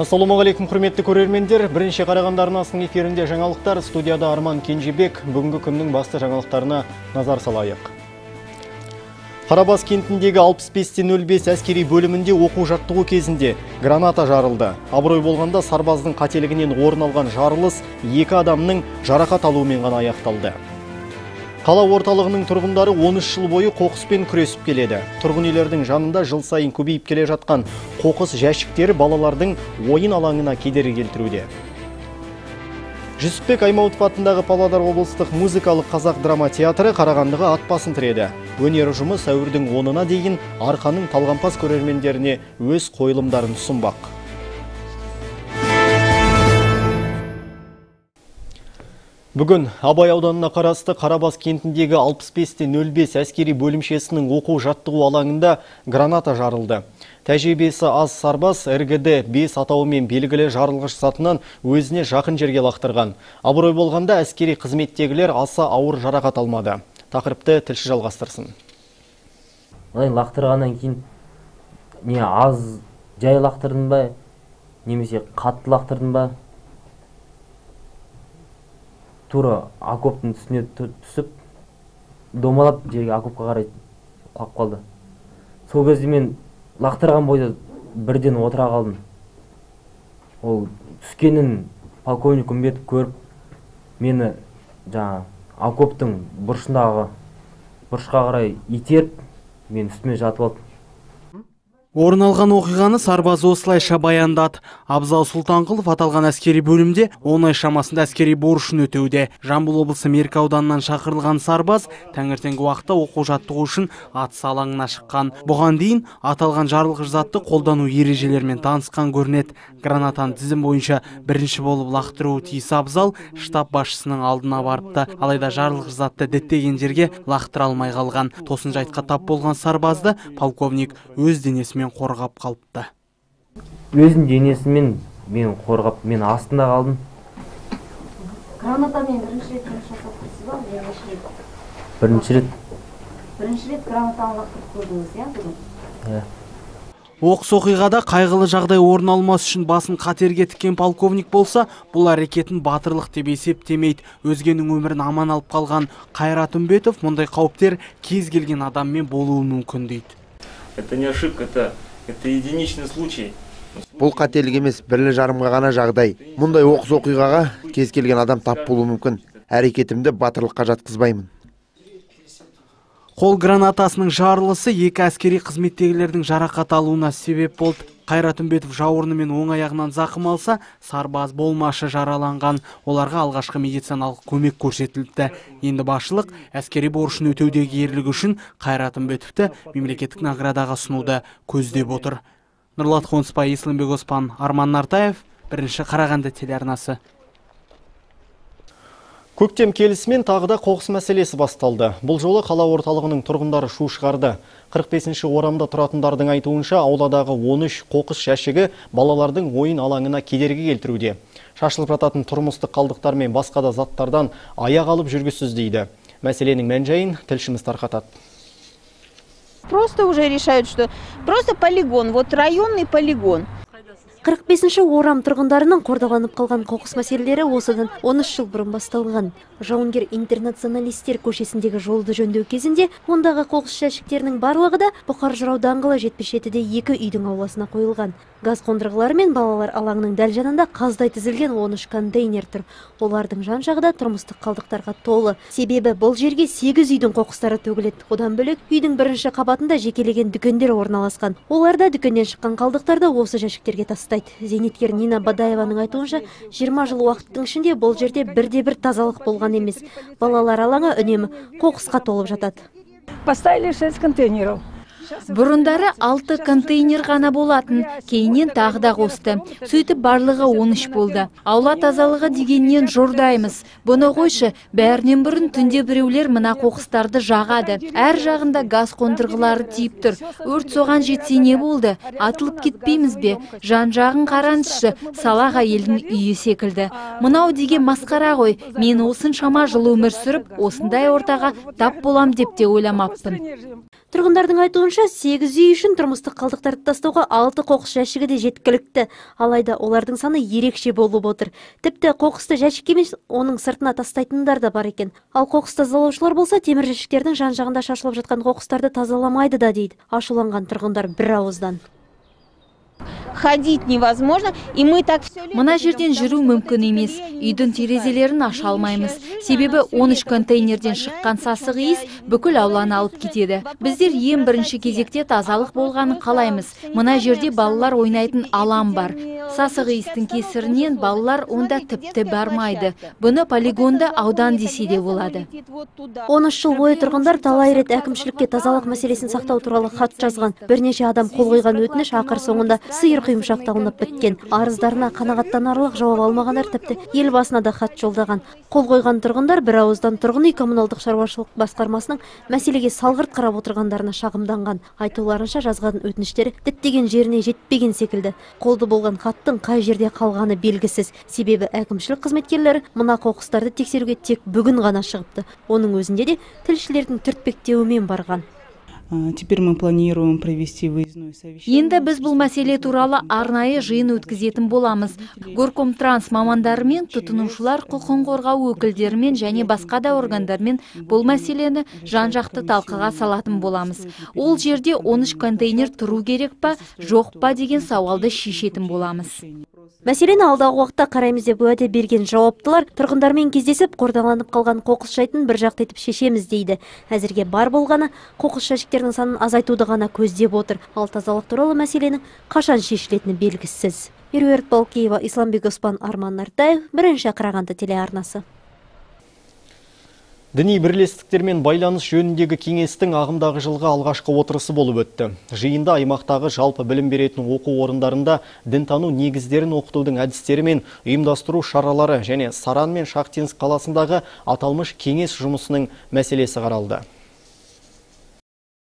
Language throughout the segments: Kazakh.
ассалаумағалейкум құрметті көрермендер. Бірінші қарағанды арнасының эфирінде жаңалықтар. Студияда арман кенжебек. Бүгінгі күннің басты жаңалықтарына назар салайық. Қарабас кентіндегі 65-05 әскери бөлімінде оқу жаттығу кезінде граната жарылды. Абырой болғанда сарбаздың қателігінен орын алған жарылыс екі адамның жарақат алуымен ғана аяқталды. Қала орталығының тұрғындары 13 жыл бойы қоқыспен күресіп келеді. Тұрғын үйлердің жанында жыл сайын көбейіп келе жатқан қоқыс жәшіктері балалардың ойын алаңына кедергі келтіруде. Жүсіпбек Аймауытов атындағы Павлодар облыстық музыкалық қазақ драма театры Қарағандыға ат басын тіреді. Өнер ұжымы сәуірдің 10-на дейін арқаның талғампаз көрермендеріне өз қойылымдарын ұсынбақ. Бүгін Абай ауданына қарасты Қарабас кентіндегі 65-05 әскери бөлімшесінің оқу жаттығу алаңында граната жарылды. Тәжірибесі аз сарбаз РГД 5 атауымен белгілі жарылғыш сатынан өзіне жақын жерге лақтырған. Абырой болғанда әскери қызметтегілер аса ауыр жарақат алмады. Тақырыпты тілші жалғастырсын. Мынай лақтырғаннан кейін не аз жай лақтырдың ба немесе қатты лақтырдың ба тура окоптың үстіне түсіп домалап жерге окопқа қарай құлап қалды. Сол кезде мен лақтырған бойда бірден отыра қалдым. Ол түскенін полковник үмбетов көріп мені жаңа окоптың бұрышындағы бұрышқа қарай итеріп мен үстіме жатып алды орын алған оқиғаны сарбаз осылайша баяндады. Абзал сұлтанқұлов аталған әскери бөлімде он ай шамасында әскери борышын өтеуде. Жамбыл облысы меркі ауданынан шақырылған сарбаз таңертеңгі уақытта оқу жаттығу үшін атыс алаңына шыққан. Бұған дейін аталған жарылғыш затты қолдану ережелерімен танысқан көрінеді. Гранатаны тізім бойынша бірінші болып лақтыруы тиіс абзал штаб басшысының алдына барыпты алайда жарылғыш затты діттеген жерге лақтыра алмай қалған. Тосын жайтқа тап болған сарбазды полковник өз денесімен денесімен қорғап қалыпты. Өзінің денесімен мен қорғап мен астында қалдым. Гранатамен бірінші рет жұмыс жасап тұрсыз ба? Екінші рет. Бірінші рет. Бірінші рет гранатаны лақтырып көрдіңіз иә бүгін? Иә. Оқыс оқиғада қайғылы жағдай орын алмас үшін басын қатерге тіккен полковник болса бұл әрекетін батырлық деп есептемейді. Өзгенің өмірін аман алып қалған қайрат үмбетов мұндай қауіптер кез келген адаммен болуы мүмкін дейді. Это не ошибка это это единичный случай. Бұл қателік емес бірлі жарымға ғана жағдай. Мұндай оқыс оқиғаға кез келген адам тап болуы мүмкін. Әрекетімді батырлыққа жатқызбаймын. Қол гранатасының жарылысы екі әскери қызметтегілердің жарақат алуына себеп болды. Қайрат үмбетов жауырыны оң аяғынан зақым алса сарбаз болмашы жараланған. Оларға алғашқы медициналық көмек көрсетілді енді басшылық әскери борышын өтеудегі ерлігі үшін қайрат үмбетовті мемлекеттік наградаға ұсынуды көздеп отыр. Нұрлат қонысбай ислымбек оспан арман нартаев бірінші қарағанды телеарнасы. Көктем келісімен тағы да қоқыс мәселесі басталды. Бұл жолы қала орталығының тұрғындары шу шығарды. 45-ші орамда тұратындардың айтуынша ауладағы 13 қоқыс жәшігі балалардың ойын алаңына кедергі келтіруде. Шашылып жататын тұрмыстық қалдықтар мен басқа да заттардан аяқ алып жүргісіз дейді. Мәселенің мән жайын тілшіміз тарқатады. Просто уже решают, что просто полигон, вот районный полигон. 45-ші орам тұрғындарының қордаланып қалған қоқыс мәселелері осыдан 13 жыл бұрын басталған. Жауынгер интернационалистер көшесіндегі жолды жөндеу кезінде ондағы қоқыс жәшіктерінің барлығы да Бұқар жырау даңғылы 77-де екі үйдің ауласына қойылған. Газ қондырғылары мен балалар алаңының дәл жанында қаздай тізілген 13 контейнер тұр. Олардың жан жағында тұрмыстық қалдықтарға толы. Себебі бұл жерге 8 үйдің қоқыстары төгіледі. Одан бөлек үйдің бірінші қабатында жекелеген дүкендер орналасқан. Оларда дүкеннен шыққан қалдықтарды осы жәшіктерге тастайды растайды зейнеткер нина бадаеваның айтуынша 20 жыл уақыттың ішінде бұл жерде бірде бір тазалық болған емес. Балалар алаңы үнемі қоқысқа толып жатады. Поставили 6 контейнеров. Бұрындары алты контейнер ғана болатын. Кейіннен тағы да қосты. Сөйтіп барлығы 13 болды. Аула тазалығы дегеннен жұрдаймыз бұны қойшы бәрінен бұрын түнде біреулер мына қоқыстарды жағады. Әр жағында газ қондырғылары тиіп тұр. Өрт соған жетсе не болды? Атылып кетпейміз бе? Жан жағын қараңызшы салақ әйелдің үйі секілді. Мынау деген масқара ғой. Мен осыншама жыл өмір сүріп осындай ортаға тап болам деп те ойламаппын. Тұрғындардың айтуынша сегіз үй үшін тұрмыстық қалдықтарды тастауға алты қоқыс жәшігі де жеткілікті. Алайда олардың саны ерекше болып отыр. Тіпті қоқысты жәшікке емес оның сыртына тастайтындар да бар екен. Ал қоқыс тазалаушылар болса темір жәшіктердің жан жағында шашылып жатқан қоқыстарды тазаламайды да дейді. Ашуланған тұрғындар бір ауыздан ходить невозможно и мы так все мына жерден жүру мүмкін емес. үйдің терезелерін аша алмаймыз. себебі 13 контейнерден шыққан сасық иіс бүкіл ауланы алып кетеді. Біздер ең бірінші кезекте тазалық болғанын қалаймыз. мына жерде балалар ойнайтын алаң бар. Сасық иістің кесірінен балалар онда тіпті бармайды. Бұны полигонда аудан десе де болады. Он үш жыл бойы тұрғындар талай рет әкімшілікке тазалық мәселесін сақтау туралы хат жазған. Бірнеше адам қол қойған өтініш ақыр соңында сиыр құйымшақ алынып біткен. Арыздарына қанағаттанарлық жауап алмағандар тіпті елбасына да хат жолдаған. Қол қойған тұрғындар бір ауыздан тұрғын үй коммуналдық шаруашылық басқармасының мәселеге салғырт қарап отырғандарына шағымданған. Айтуларынша жазған өтініштері діттеген жеріне жетпеген секілді. Қолды болған хаттың қай жерде қалғаны белгісіз. Себебі әкімшілік қызметкерлері мына қоқыстарды тексеруге тек бүгін ғана шығыпты. Оның өзінде де тілшілердің түртпектеуімен барған. Теперь мы планируем провести выездное совещание. Енді біз бұл мәселе туралы арнайы жиын өткізетін боламыз. Горком транс мамандарымен, тұтынушылар құқын қорғау өкілдерімен және басқа да органдармен бұл мәселені жан-жақты талқыға салатын боламыз. Ол жерде 13 контейнер тұру керек па, жоқ па деген сауалды шешетін боламыз. мәселені алдағы уақытта қараймыз деп уәде берген жауаптылар тұрғындармен кездесіп қордаланып қалған қоқыс жайтын бір жақты етіп шешеміз дейді әзірге бар болғаны қоқыс жәшіктерінің санын азайтуды ғана көздеп отыр ал тазалық туралы мәселенің қашан шешілетіні белгісіз меруерт балкеева исламбек оспан арман нартаев бірінші қарағанды телеарнасы Діни бірлестіктермен байланыс жөніндегі кеңестің ағымдағы жылға алғашқы отырысы болып өтті. Жиында аймақтағы жалпы білім беретін оқу орындарында дінтану негіздерін оқытудың әдістері мен ұйымдастыру шаралары және Саран мен Шахтинск қаласындағы аталмыш кеңес жұмысының мәселесі қаралды.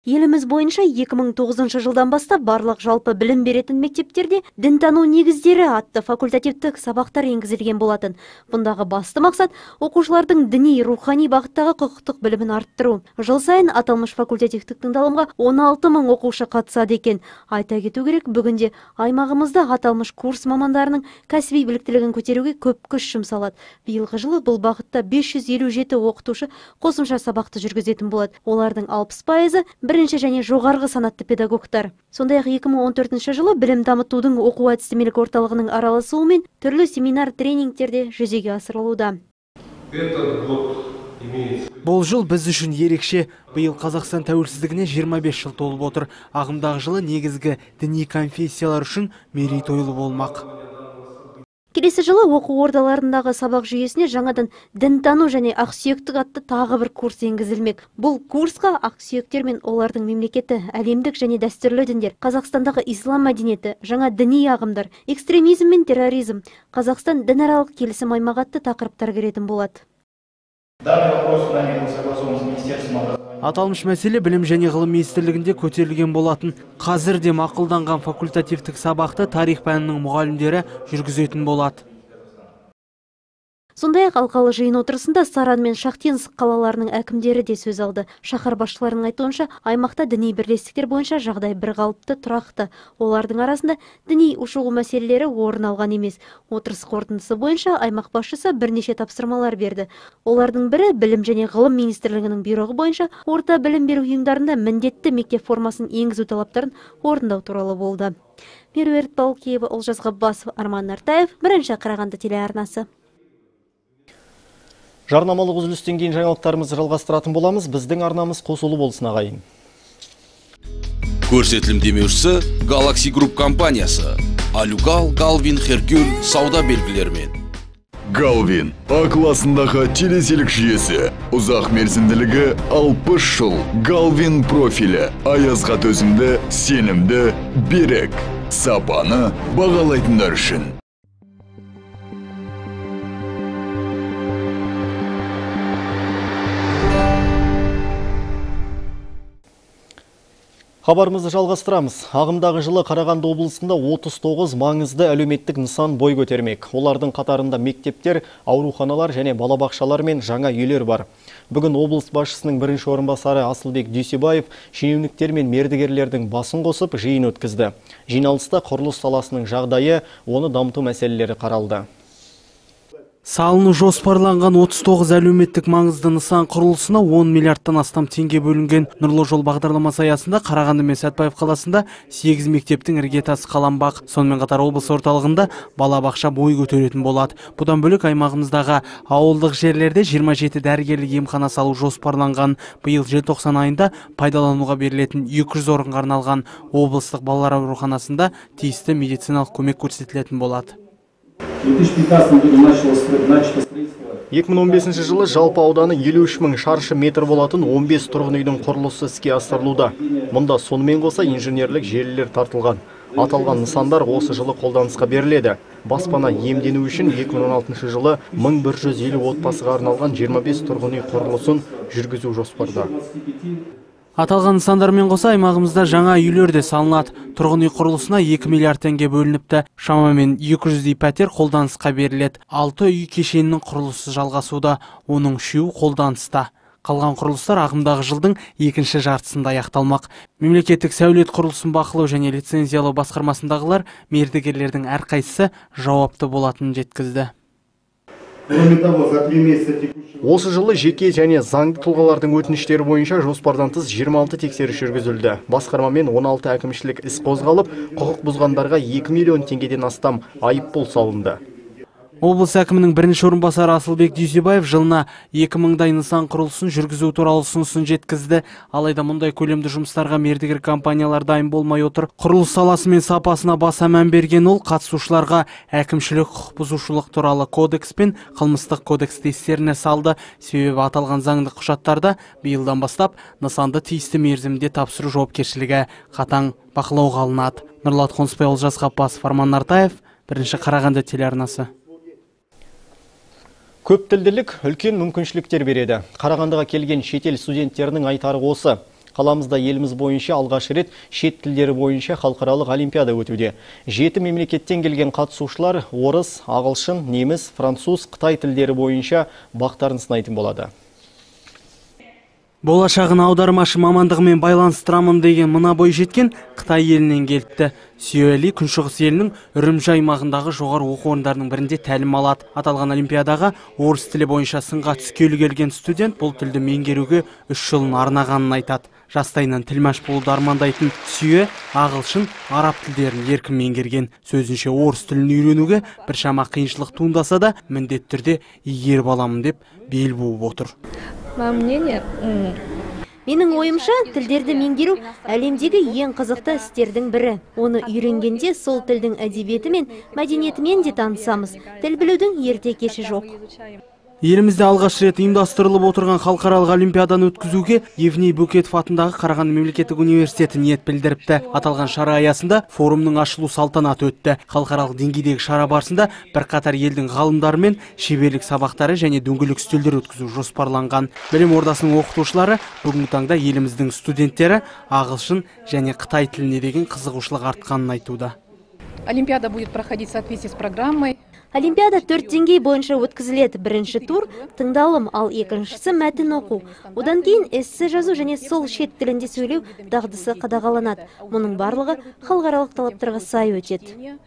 Еліміз бойынша 2009 жылдан бастап барлық жалпы білім беретін мектептерде дінтану негіздері атты факультативтік сабақтар енгізілген болатын. Бұндағы басты мақсат оқушылардың діни, рухани бағыттағы құқықтық білімін арттыру. Жыл сайын аталмыш факультативтік тыңдалымға 16 мың оқушы қатысады екен. Айта кету керек, бүгінде аймағымызда аталмыш курс мамандарының кәсіби біліктілігін көтеруге көп күш жұмсалады. Биылғы жылы бұл бағытта 557 оқытушы қосымша сабақты жүргізетін болады. Олардың 60 пайызы бірінші және жоғарғы санатты педагогтар. Сондай ақ 2014 жылы білім дамытудың оқу әдістемелік орталығының араласуымен түрлі семинар тренингтерде жүзеге асырылуда. Бұл жыл біз үшін ерекше. Биыл қазақстан тәуелсіздігіне 25 жыл толып отыр. Ағымдағы жылы негізгі діни конфессиялар үшін мерейтойлы болмақ. Келесі жылы оқу ордаларындағы сабақ жүйесіне жаңадан дінтану және ақсүйектік атты тағы бір курс енгізілмек. Бұл курсқа ақсүйектер мен олардың мемлекеті әлемдік және дәстүрлі діндер қазақстандағы ислам мәдениеті жаңа діни ағымдар экстремизм мен терроризм қазақстан дінаралық келісім аймағы атты тақырыптар кіретін болады. Аталмыш мәселе білім және ғылым министрлігінде көтерілген болатын. Қазір де мақұлданған факультативтік сабақты тарих пәнінің мұғалімдері жүргізетін болады сондай ақ алқалы жиын отырысында саран мен шахтинск қалаларының әкімдері де сөз алды. Шаһар басшыларының айтуынша аймақта діни бірлестіктер бойынша жағдай бірқалыпты тұрақты. Олардың арасында діни ушығу мәселелері орын алған емес. Отырыс қорытындысы бойынша аймақ басшысы бірнеше тапсырмалар берді. Олардың бірі білім және ғылым министрлігінің бұйрығы бойынша орта білім беру ұйымдарында міндетті мектеп формасын енгізу талаптарын орындау туралы болды. Меруерт балкеева олжас ғаббасов арман нартаев. Бірінші қарағанды телеарнасы. Жарнамалық үзілістен кейін жаңалықтарымызды жалғастыратын боламыз. Біздің арнамыз қосулы болсын ағайын. Көрсетілім демеушісі Galaxy Group компаниясы. Алюгал, Галвин, Херкюль сауда белгілерімен. Галвин А классындағы телеселік жүйесі. Ұзақ мерзімділігі 60 жыл. Галвин профилі. Аязға төзімді, сенімді, берік. Сапаны бағалайтындар үшін. Хабарымызды жалғастырамыз. Ағымдағы жылы Қарағанды облысында 39 маңызды әлеуметтік нысан бой көтермек. Олардың қатарында мектептер, ауруханалар және балабақшалар мен жаңа үйлер бар. Бүгін облыс басшысының бірінші орынбасары Асылбек Дүйсебаев шенеуніктер мен мердігерлердің басын қосып жиын өткізді. Жиналыста құрылыс саласының жағдайы, оны дамыту мәселелері қаралды. Салыну жоспарланған 39 әлеуметтік маңызды нысан құрылысына 10 миллиардтан астам теңге бөлінген нұрлы жол бағдарламасы аясында Қарағанды мен Сәтпаев қаласында 8 мектептің іргетасы қаланбақ. Сонымен қатар облыс орталығында балабақша бой көтеретін болады. Бұдан бөлек аймағымыздағы ауылдық жерлерде 27 дәрігерлік емхана салу жоспарланған. Биыл желтоқсан айында пайдалануға берілетін 200 орынға арналған облыстық балалар ауруханасында тиісті медициналық көмек көрсетілетін болады. 2015 жылы жалпы ауданы 53 мың шаршы метр болатын 15 тұрғын үйдің құрылысы іске асырылуда. Мұнда сонымен қоса инженерлік желілер тартылған. Аталған нысандар осы жылы қолданысқа беріледі. Баспана емдену үшін 2016 жылы 1150 отбасыға арналған 25 тұрғын үй құрылысын жүргізу жоспарда. Аталған нысандармен қоса аймағымызда жаңа үйлер де салынады. Тұрғын үй құрылысына 2 миллиард теңге бөлініпті. Шамамен 200 үй пәтер қолданысқа беріледі. 6 үй кешенінің құрылысы жалғасуда, оның үшеуі қолданыста. Қалған құрылыстар ағымдағы жылдың екінші жартысында аяқталмақ. Мемлекеттік сәулет құрылысын бақылау және лицензиялау басқармасындағылар мердігерлердің әрқайсысы жауапты болатынын жеткізді. Осы жылы жеке және заңды тұлғалардың өтініштері бойынша жоспардан тыс 26 тексеріс жүргізілді. Басқармамен 16 әкімшілік іс қозғалып, құқық бұзғандарға 2 миллион теңгеден астам айыппұл салынды. Облыс әкімінің бірінші орынбасары Асылбек Дүйсебаев жылына 2000-дай нысан құрылысын жүргізу туралы ұсынысын жеткізді. Алайда мұндай көлемді жұмыстарға мердігер компаниялар дайын болмай отыр. Құрылыс саласы мен сапасына баса мән берген ол қатысушыларға әкімшілік құқық бұзушылық туралы кодекс пен қылмыстық кодекс тестеріне салды. Себебі аталған заңды құжаттарда биылдан бастап нысанды тиісті мерзімде тапсыру жауапкершілігі қатаң бақылауға алынады. Нұрлат Қонысбай Олжас Қаппасов Арман Нартаев бірінші Қарағанды телеарнасы Көптілділік үлкен мүмкіншіліктер береді. Қарағандыға келген шетел студенттерінің айтары осы. Қаламызда еліміз бойынша алғаш рет шет тілдері бойынша халықаралық олимпиада өтуде. Жеті мемлекеттен келген қатысушылар орыс, ағылшын, неміс, француз, қытай тілдері бойынша бақтарын сынайтын болады. Болашағын аудармашы мамандығымен байланыстырамын деген мына бой жеткен Қытай елінен келіпті. Сюэли күншығыс елінің үрімжі аймағындағы жоғары оқу орындарының бірінде тәлім алады. Аталған олимпиадаға орыс тілі бойынша сынға түскелі келген студент бұл тілді меңгеруге үш жылын арнағанын айтады. Жастайынан тілмаш болуды армандайтын Сүйе ағылшын, араб тілдерін еркін меңгерген. Сөзінше орыс тілін үйренуге біршама қиыншылық туындаса да міндетті түрде игеріп аламын деп бел буып отыр мнение менің ойымша тілдерді меңгеру әлемдегі ең қызықты істердің бірі. Оны үйренгенде сол тілдің әдебиеті мен мәдениетімен де танысамыз. Тіл білудің ерте кеші жоқ. Елімізде алғаш рет ұйымдастырылып отырған халықаралық олимпиаданы өткізуге Евней Бөкетов атындағы Қарағанды мемлекеттік университеті ниет білдіріпті. Аталған шара аясында форумның ашылу салтанаты өтті. Халықаралық деңгейдегі шара барысында бірқатар елдің ғалымдары мен шеберлік сабақтары және дөңгелек үстелдер өткізу жоспарланған. Білім ордасының оқытушылары бүгінгі таңда еліміздің студенттері ағылшын және қытай тіліне деген қызығушылық артқанын айтуда. Олимпиада будет проходить в соответствии с программой. Олимпиада төрт деңгей бойынша өткізіледі. Бірінші тур тыңдалым, ал екіншісі мәтін оқу. Одан кейін эссе жазу және сол шет тілінде сөйлеу дағдысы қадағаланады. Мұның барлығы халықаралық талаптарға сай өтеді.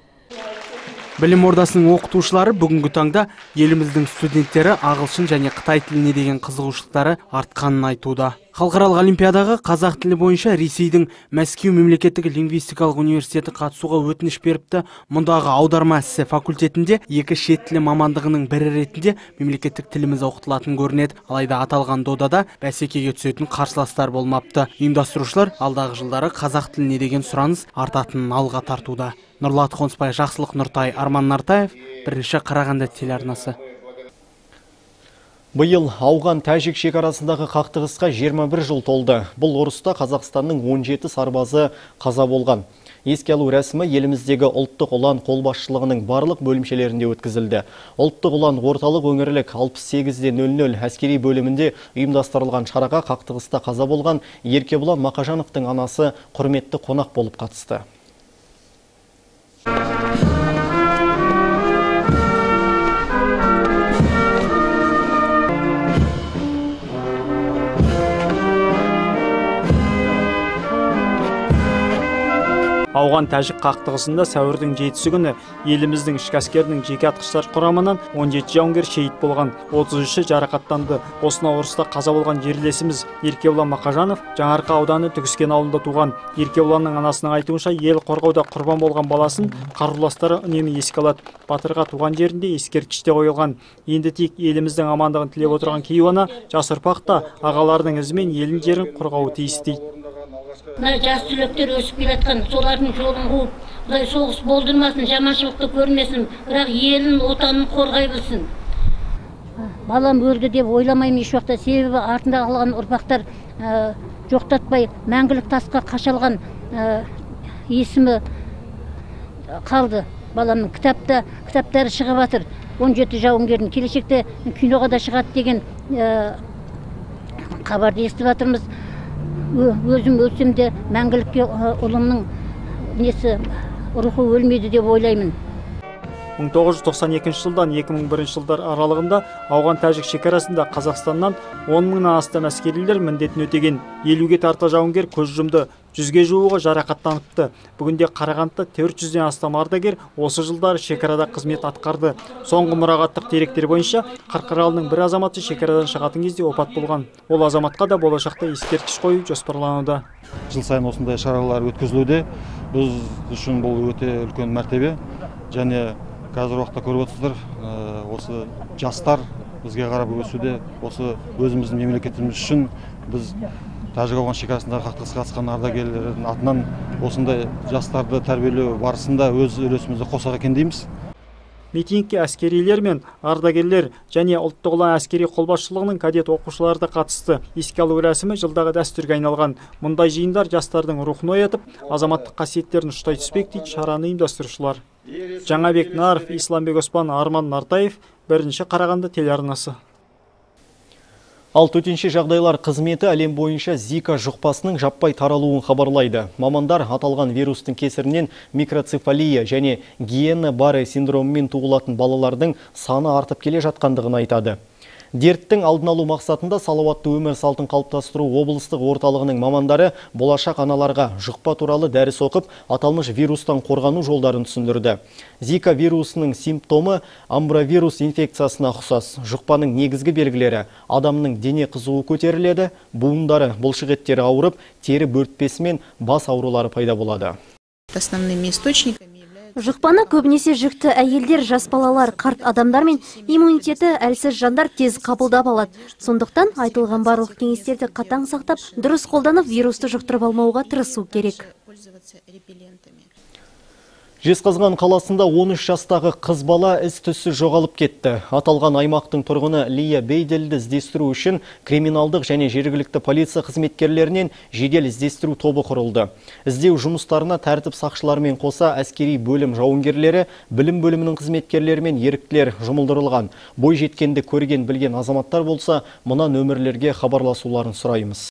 Білім ордасының оқытушылары бүгінгі таңда еліміздің студенттері ағылшын және қытай тіліне деген қызығушылықтары артқанын айтуда. Халықаралық олимпиадаға қазақ тілі бойынша Ресейдің Мәскеу мемлекеттік лингвистикалық университеті қатысуға өтініш беріпті. Мұндағы аударма ісі факультетінде екі шет тілі мамандығының бірі ретінде мемлекеттік тіліміз оқытылатын көрінеді. Алайда аталған додада бәсекеге түсетін қарсыластар болмапты. Ұйымдастырушылар алдағы жылдары қазақ тіліне деген сұраныс артатынын алға тартуда нұрлат қонысбай жақсылық нұртай арман нартаев бірінші қарағанды телеарнасы Бұйыл ауған тәжік шекарасындағы қақтығысқа 21 жыл толды. Бұл ұрыста Қазақстанның 17 сарбазы қаза болған. Еске алу рәсімі еліміздегі ұлттық ұлан қолбасшылығының барлық бөлімшелерінде өткізілді. Ұлттық ұлан орталық өңірлік 68-00 әскери бөлімінде ұйымдастырылған шараға қақтығыста қаза болған Еркебұлан Мақажановтың анасы құрметті қонақ болып қатысты. Ауған тәжік қақтығысында сәуірдің жетісі күні еліміздің ішкі әскерінің жеке атқыштар құрамынан 17 жауынгер шейіт болған. 33-і жарақаттанды. осынау ұрыста қаза болған жерлесіміз еркебұлан мақажанов жаңарқа ауданы түгіскен ауылында туған. Еркебұланның анасының айтуынша ел қорғауда құрбан болған баласын қаруластары үнемі еске алады. Батырға туған жерінде ескерткіш те қойылған. Енді тек еліміздің амандығын тілеп отырған кейуана жас ұрпақ та ағаларының ізімен елін жерін қорғауы тиіс дейді. Мына жас түлектер өсіп келе жатқан солардың жолын қуып құдай соғыс болдырмасын жаманшылықты көрмесін бірақ елін отанын қорғай білсін балам өлді деп ойламаймын еш уақытта себебі артында қалған ұрпақтар ә, жоқтатпай мәңгілік тасқа қашалған ә, есімі қалды баламның. Кітапта кітаптары шығып жатыр. Он жеті жауынгердің келешекте киноға да шығады деген ә, хабарды естіп жатырмыз. Өзім өлсем де мәңгілікке ұлымның несі рухы өлмейді деп ойлаймын. 1992 жылдан 2001 жылдар аралығында ауған тәжік шекарасында қазақстаннан 10 мыңнан астам әскерилер міндетін өтеген. Елуге тарта жауынгер көз жұмды. Жүзге жуығы жарақаттаныпты. Бүгінде қарағандыда 400-ден астам ардагер осы жылдары шекарада қызмет атқарды. Соңғы мұрағаттық деректер бойынша қарқаралының бір азаматы шекарадан шығатын кезде опат болған. Ол азаматқа да болашақта ескерткіш қою жоспарлануда. Жыл сайын осындай шаралар өткізілуде. Біз үшін бұл өте үлкен мәртебе және қазір уақытта көріп отырсыздар осы жастар бізге қарап өсуде осы өзіміздің мемлекетіміз үшін біз тәжік ауған шекарасындағы қақтығысқа қатысқан ардагерлердің атынан осындай жастарды тәрбиелеу барысында өз үлесімізді қоссақ екен дейміз. Митингке әскерилер мен ардагерлер және ұлттық ұлан әскери қолбасшылығының кадет оқушылары да қатысты. Еске алу рәсімі жылдағы дәстүрге айналған. Мұндай жиындар жастардың рухын оятып азаматтық қасиеттерін ұштай түспек дейді шараны ұйымдастырушылар. Жаңабек наров исламбек оспан арман нартаев бірінші қарағанды телеарнасы Ал төтенше жағдайлар қызметі әлем бойынша зика жұқпасының жаппай таралуын хабарлайды. Мамандар аталған вирустың кесірінен микроцефалия және гиена бары синдромымен туылатын балалардың саны артып келе жатқандығын айтады. Дерттің алдын алу мақсатында салауатты өмір салтын қалыптастыру облыстық орталығының мамандары болашақ аналарға жұқпа туралы дәріс оқып, аталмыш вирустан қорғану жолдарын түсіндірді. Зика вирусының симптомы амбровирус инфекциясына ұқсас. Жұқпаның негізгі белгілері адамның дене қызуы көтеріледі, буындары бұлшық ауырып, тері бөртпесімен бас аурулары пайда болады. Основными источниками Жұқпаны көбінесе жүкті әйелдер, жас балалар, қарт адамдар мен иммунитеті әлсіз жандар тез қабылдап алады. Сондықтан айтылған барлық кеңестерді қатаң сақтап, дұрыс қолданып вирусты жұқтырып алмауға тырысу керек. Жезқазған қаласында 13 жастағы қыз бала із түссіз жоғалып кетті. Аталған аймақтың тұрғыны Лия Бейделді іздестіру үшін криминалдық және жергілікті полиция қызметкерлерінен жедел іздестіру тобы құрылды. Іздеу жұмыстарына тәртіп сақшыларымен қоса әскери бөлім жауынгерлері, білім бөлімінің қызметкерлері мен еріктілер жұмылдырылған. Бой жеткенді көрген білген азаматтар болса, мына нөмірлерге хабарласуларын сұраймыз.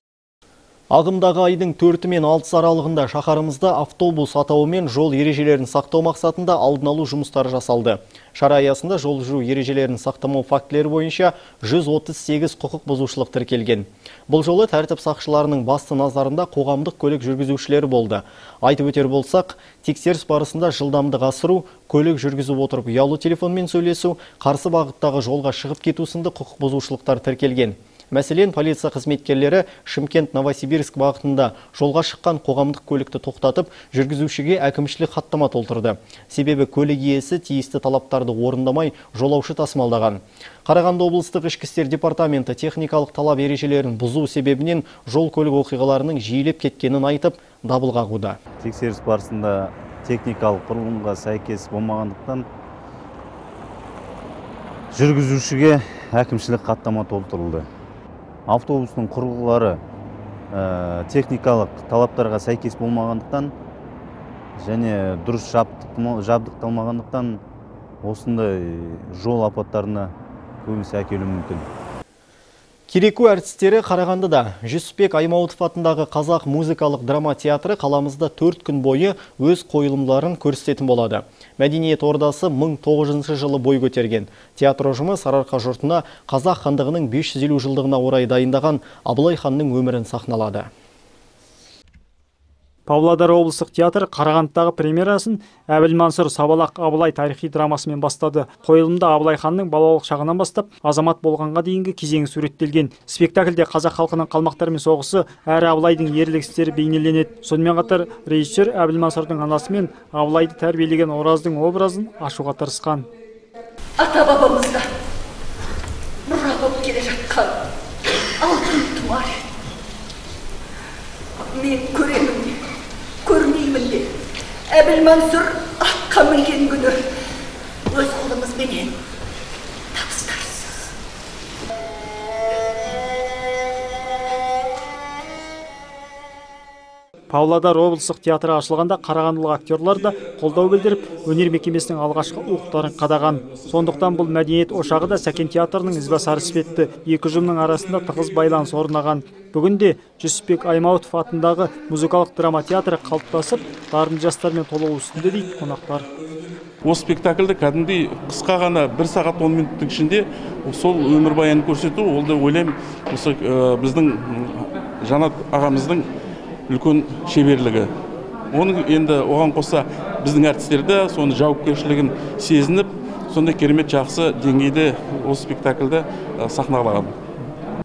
Ағымдағы айдың төрті мен алтысы аралығында шақарымызда автобус атауымен жол ережелерін сақтау мақсатында алдын алу жұмыстары жасалды. Шара аясында жол жүру ережелерін сақтамау фактілері бойынша 138 құқық бұзушылық тіркелген. Бұл жолы тәртіп сақшыларының басты назарында қоғамдық көлік жүргізушілері болды. Айтып өтер болсақ, тексеріс барысында жылдамдық асыру, көлік жүргізіп отырып ұялы телефонмен сөйлесу, қарсы бағыттағы жолға шығып кету сынды құқық бұзушылықтар тіркелген. Мәселен, полиция қызметкерлері Шымкент Новосибирск бағытында жолға шыққан қоғамдық көлікті тоқтатып, жүргізушіге әкімшілік хаттама толтырды. Себебі көлік иесі тиісті талаптарды орындамай жолаушы тасымалдаған. Қарағанды облыстық ішкі істер департаменті техникалық талап ережелерін бұзу себебінен жол көлік оқиғаларының жиілеп кеткенін айтып, дабыл қағуда. Тексеріс барысында техникалық құрылымға сәйкес болмағандықтан жүргізушіге әкімшілік хаттама толтырылды автобустың құрылғылары ә, техникалық талаптарға сәйкес болмағандықтан және дұрыс жабдықталмағандықтан осындай жол апаттарына көбінесе әкелуі мүмкін. Кереку әртістері Қарағандыда Жүсіпбек Аймауытов атындағы қазақ музыкалық драма театры қаламызда төрт күн бойы өз қойылымдарын көрсететін болады. Мәдениет ордасы 1900 жылы бой көтерген. Театр ұжымы Сарыарқа жұртына қазақ хандығының 550 жылдығына орай дайындаған Абылай ханның өмірін сахналады. Павлодар облыстық театр қарағандыдағы премьерасын әбілмансұр сабалақ абылай тарихи драмасымен бастады. Қойылымда абылай ханның балалық шағынан бастап азамат болғанға дейінгі кезеңі суреттелген. Спектакльде қазақ халқының қалмақтармен соғысы әрі абылайдың ерлік істері бейнеленеді. Сонымен қатар режиссер әбілмансұрдың анасы мен абылайды тәрбиелеген ораздың образын ашуға тырысқан. Ата бабамыздан мұра болып келе жатқан алтын тұмар. Мен көремін де көрмеймін де әбілмансұр атқа мінген күні өз қолымызбенен павлодар облыстық театры ашылғанда қарағандылық актерлар да қолдау білдіріп өнер мекемесінің алғашқы уықтарын қадаған. Сондықтан бұл мәдениет ошағы да сәкен театрының ізбасар іспетті екі ұжымның арасында тығыз байланыс орнаған. Бүгінде жүсіпбек аймауытов атындағы музыкалық драма театры қалыптасып дарынды жастармен толығу үстінде дейді қонақтар. Осы спектакльді кәдімгідей қысқа ғана бір сағат он минуттың ішінде сол өмірбаянын көрсету ол да ойлаймын осы біздің жанат ағамыздың үлкен шеберлігі. Оның енді оған қоса біздің әртістер де соны жауапкершілігін сезініп сондай керемет жақсы деңгейде осы спектакльді сахналаған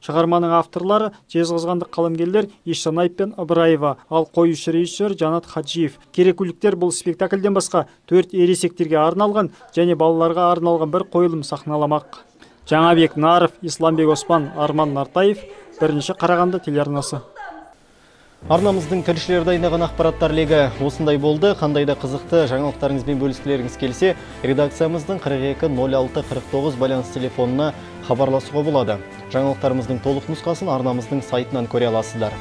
шығарманың авторлары жезқазғандық қаламгерлер ешсанаев пен ыбыраева ал қоюшы режиссер жанат хаджиев. Керекуліктер бұл спектакльден басқа төрт ересектерге арналған және балаларға арналған бір қойылым сахналамақ. Жаңабек наров исламбек оспан арман нартаев. Бірінші қарағанды телеарнасы. Арнамыздың тілшілері дайындаған ақпараттар легі осындай болды. Қандай да қызықты жаңалықтарыңызбен бөліскілеріңіз келсе редакциямыздың 42 байланыс телефонына хабарласуға болады. Жаңалықтарымыздың толық нұсқасын арнамыздың сайтынан көре аласыздар.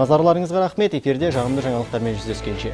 Назарларыңызға рахмет. Эфирде жағымды жаңалықтармен жүздескенше.